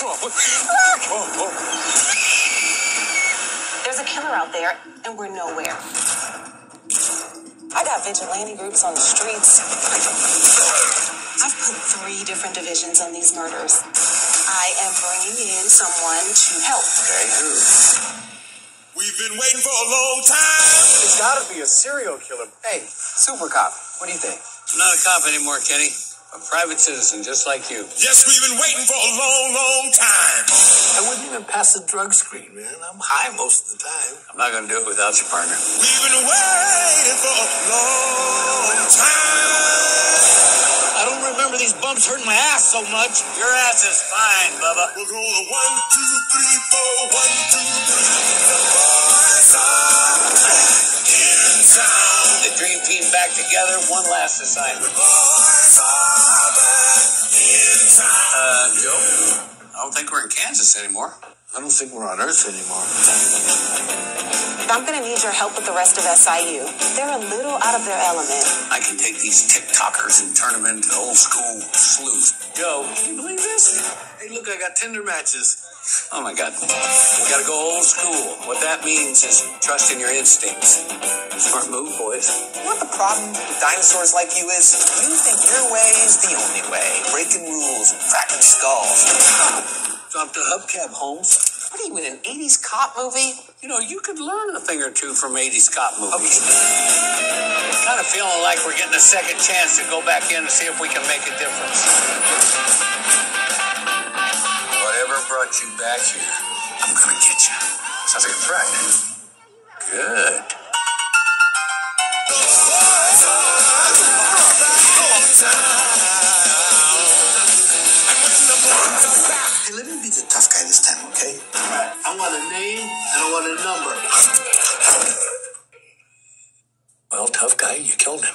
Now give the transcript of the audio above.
Oh, oh. There's a killer out there, and we're nowhere. I got vigilante groups on the streets. I've put three different divisions on these murders. I am bringing in someone to help. Okay, who? We've been waiting for a long time. It's gotta be a serial killer. Hey, super cop, what do you think? I'm not a cop anymore, Kenny. A private citizen, just like you. Yes, we've been waiting for a long, long time. I wouldn't even pass the drug screen, man. I'm high most of the time. I'm not going to do it without you, partner. We've been waiting for a long time. I don't remember these bumps hurting my ass so much. Your ass is fine, Bubba. We'll go the one, two, three, four, one, two, three. The boys are back in town. The dream team back together, one last assignment. The Boys are back in town. Uh, Joe? I don't think we're in Kansas anymore. I don't think we're on Earth anymore. I'm going to need your help with the rest of SIU. They're a little out of their element. I can take these TikTokers and turn them into old school sleuths. Joe, can you believe this? Hey, look, I got Tinder matches. Oh my God. We gotta go old school. What that means is trust in your instincts. Smart move, boys. You know what the problem with dinosaurs like you is? You think your way is the only way. Breaking rules and cracking skulls. Drop the hubcap, Holmes. What are you in an 80s cop movie? You know, you could learn a thing or two from 80s cop movies. Okay. Kind of feeling like we're getting a second chance to go back in and see if we can make a difference. Brought you back here, I'm gonna get you. Sounds like a threat. Good. Hey, let me be the tough guy this time, okay? I want a name and I want a number. Well, tough guy, you killed him.